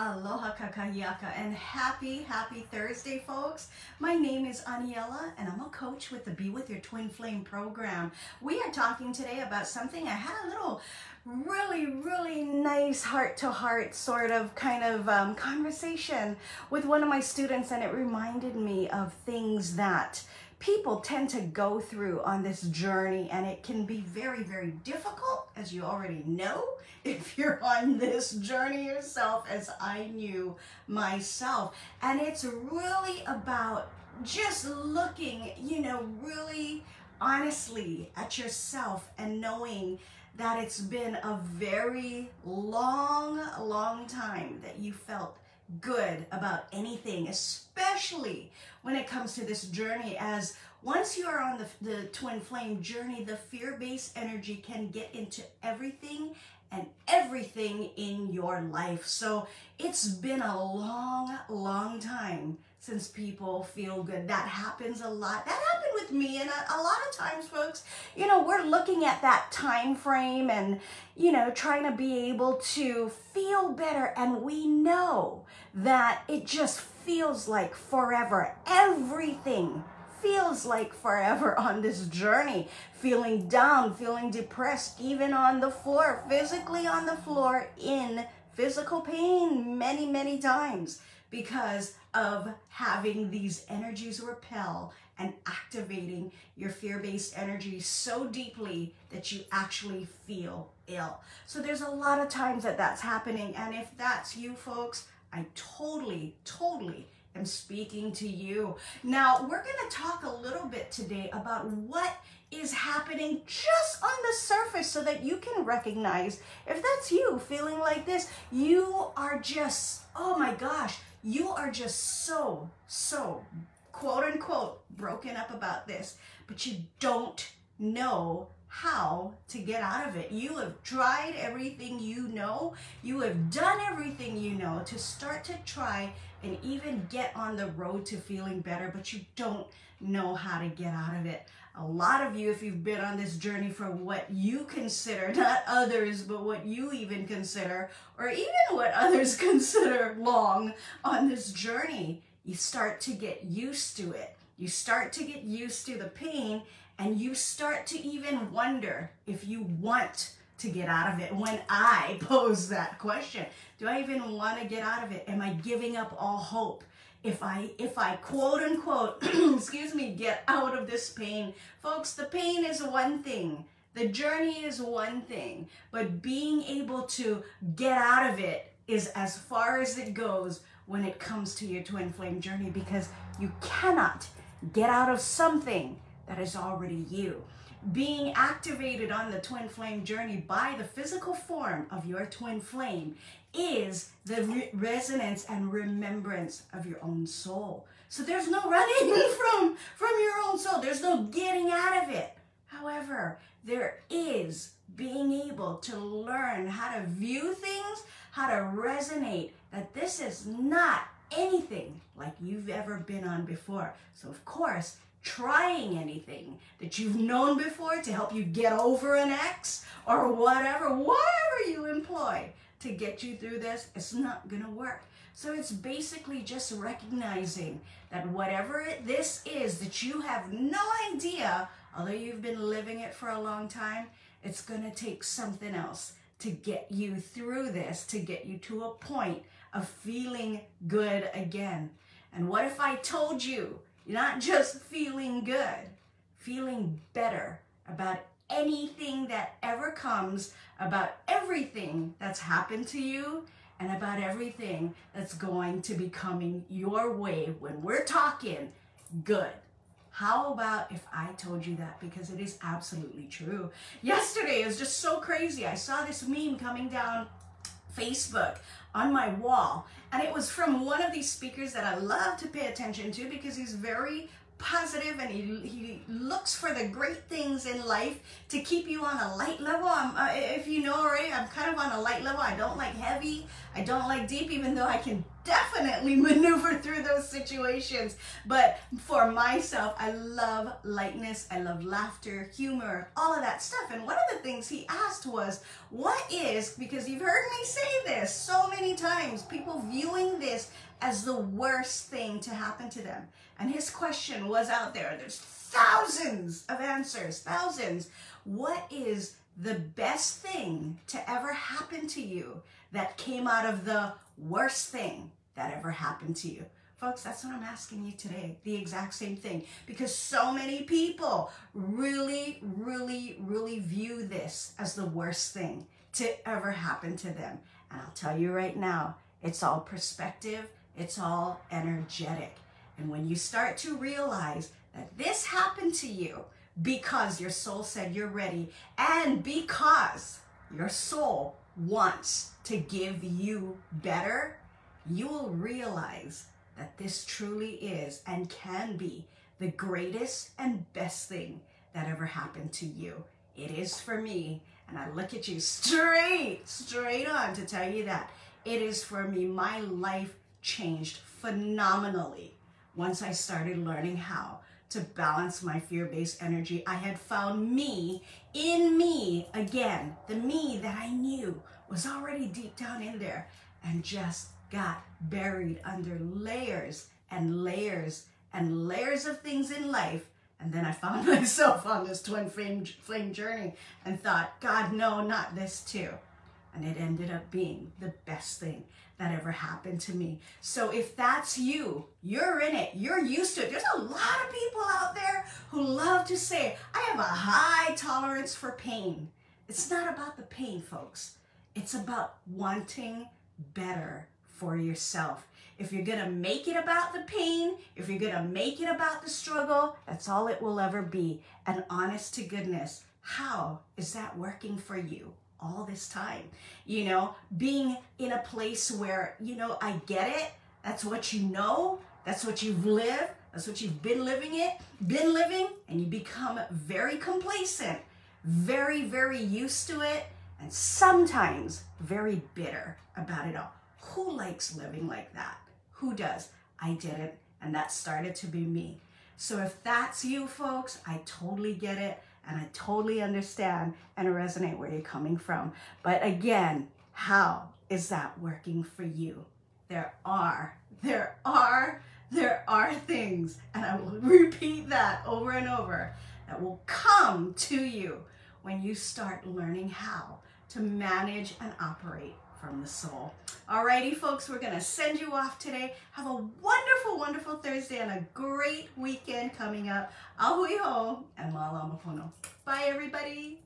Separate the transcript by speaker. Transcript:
Speaker 1: Aloha kakahiaka and happy, happy Thursday, folks. My name is Aniela and I'm a coach with the Be With Your Twin Flame program. We are talking today about something I had a little really, really nice heart to heart sort of kind of um, conversation with one of my students and it reminded me of things that people tend to go through on this journey and it can be very, very difficult, as you already know, if you're on this journey yourself, as I knew myself. And it's really about just looking, you know, really honestly at yourself and knowing that it's been a very long, long time that you felt good about anything, especially when it comes to this journey. As once you are on the, the twin flame journey, the fear based energy can get into everything and everything in your life. So it's been a long, long time since people feel good. That happens a lot. That happened with me, and a, a, lot of times, folks, you know, we're looking at that time frame and you know, trying to be able to feel better, and we know that it just feels like forever. Everything feels like forever on this journey. Feeling down, feeling depressed, even on the floor, physically on the floor, in physical pain many, many times because of having these energies repel and activating your fear-based energy so deeply that you actually feel ill. So there's a lot of times that that's happening. And if that's you folks, I totally, totally am speaking to you. Now, we're going to talk a little bit today about what is happening just on the surface so that you can recognize if that's you feeling like this, you are just, oh my gosh, you are just so, so quote unquote broken up about this, but you don't know how to get out of it. You have tried everything you know. You have done everything you know to start to try and even get on the road to feeling better, but you don't know how to get out of it. A lot of you, if you've been on this journey for what you consider, not others, but what you even consider, or even what others consider long on this journey, you start to get used to it. You start to get used to the pain and you start to even wonder if you want to get out of it. When I pose that question, do I even want to get out of it? Am I giving up all hope? If I, if I quote unquote, excuse me, get out of this pain, folks, the pain is one thing. The journey is one thing, but being able to get out of it is as far as it goes when it comes to your twin flame journey because you cannot get out of something that is already you. Being activated on the twin flame journey by the physical form of your twin flame is the re resonance and remembrance of your own soul. So there's no running from, from your own soul. There's no getting out of it. However, there is being able to learn how to view things, how to resonate that this is not anything like you've ever been on before. So of course, trying anything that you've known before to help you get over an ex or whatever, whatever you employ to get you through this, it's not going to work. So it's basically just recognizing that whatever it, this is that you have no idea, although you've been living it for a long time, it's going to take something else to get you through this, to get you to a point of feeling good again. And what if I told you not just feeling good, feeling better about anything that ever comes, about everything that's happened to you, and about everything that's going to be coming your way when we're talking good. How about if I told you that? Because it is absolutely true. Yesterday is just so crazy. I saw this meme coming down Facebook on my wall. And it was from one of these speakers that I love to pay attention to because he's very positive and he, he looks for the great things in life to keep you on a light level. I'm, uh, if you know already, I'm kind of on a light level. I don't like heavy. I don't like deep, even though I can definitely maneuver through those situations. But for myself, I love lightness. I love laughter, humor, all of that stuff. And one of the things he asked was, what is, because you've heard me say this so many times people viewing this as the worst thing to happen to them. And his question was out there. There's thousands of answers, thousands. What is the best thing to ever happen to you that came out of the worst thing that ever happened to you? Folks, that's what I'm asking you today. The exact same thing. Because so many people really, really, really view this as the worst thing to ever happen to them. And I'll tell you right now, it's all perspective, it's all energetic. And when you start to realize that this happened to you because your soul said you're ready and because your soul wants to give you better, you will realize that this truly is and can be the greatest and best thing that ever happened to you. It is for me. And I look at you straight, straight on to tell you that. It is for me. My life changed phenomenally once I started learning how to balance my fear based energy. I had found me in me again, the me that I knew was already deep down in there and just got buried under layers and layers and layers of things in life. And then I found myself on this twin flame, flame journey and thought, God, no, not this too. And it ended up being the best thing that ever happened to me. So if that's you, you're in it, you're used to it. There's a lot of people out there who love to say, I have a high tolerance for pain. It's not about the pain, folks. It's about wanting better for yourself. If you're to make it about the pain, if you're to make it about the struggle, that's all it will ever be. And honest to goodness, how is that working for you? All this time. You know, being in a place where, you know, I get it. That's what you know. That's what you've lived. That's what you've been living it, been living, and you become very complacent, very, very used to it, and sometimes very bitter about it all. Who likes living like that? Who does? I didn't, and that started to be me. So if that's you folks, I totally get it. And I totally understand and resonate where you're coming from. But again, how is that working for you? There are, there are, there are things, and I will repeat that over and over, that will come to you when you start learning how to manage and operate from the soul. Alrighty, folks, we're going to send you off today. Have a wonderful, wonderful Thursday and a great weekend coming up. Ahui ho and malamapono. Bye, everybody.